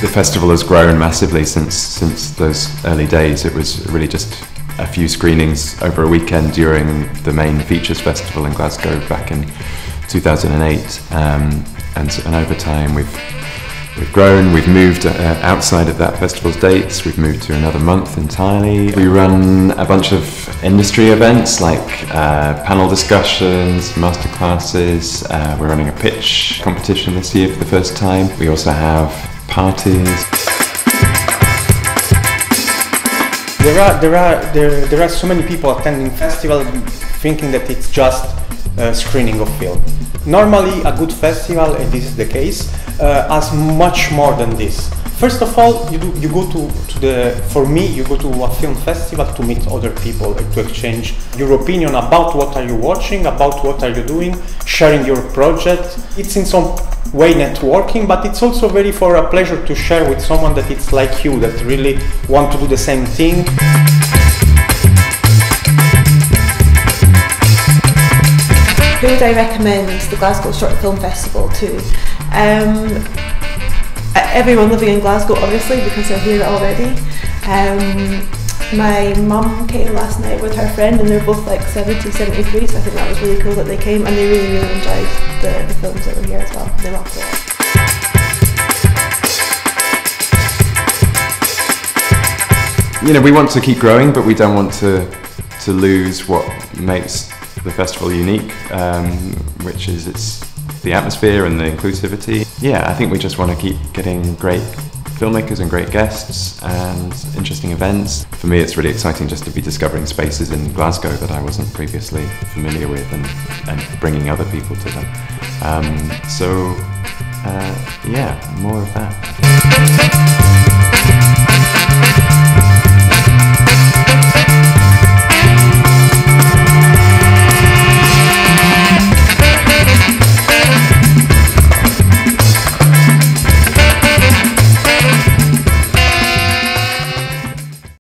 The festival has grown massively since since those early days. It was really just a few screenings over a weekend during the main features festival in Glasgow back in 2008, um, and, and over time we've We've grown, we've moved uh, outside of that festival's dates, we've moved to another month entirely. We run a bunch of industry events like uh, panel discussions, masterclasses, uh, we're running a pitch competition this year for the first time. We also have parties. There are, there, are, there, there are so many people attending festival thinking that it's just a screening of film. Normally a good festival, and this is the case, uh, has much more than this. First of all, you, do, you go to, to the, for me, you go to a film festival to meet other people and to exchange your opinion about what are you watching, about what are you doing, sharing your project. It's in some way networking, but it's also very for a pleasure to share with someone that it's like you, that really want to do the same thing. Who would I recommend the Glasgow Short Film Festival to? Um, everyone living in Glasgow, obviously, because they're here already. Um, my mum came last night with her friend, and they're both like 70, 73, so I think that was really cool that they came, and they really, really enjoyed the, the films that were here as well. They loved it. You know, we want to keep growing, but we don't want to to lose what makes the festival unique, um, which is its the atmosphere and the inclusivity. Yeah, I think we just want to keep getting great filmmakers and great guests and interesting events. For me, it's really exciting just to be discovering spaces in Glasgow that I wasn't previously familiar with and, and bringing other people to them. Um, so, uh, yeah, more of that.